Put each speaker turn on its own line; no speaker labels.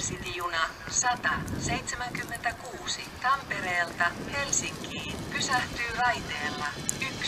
Intercity-juna 176 Tampereelta Helsinkiin pysähtyy raiteella 1.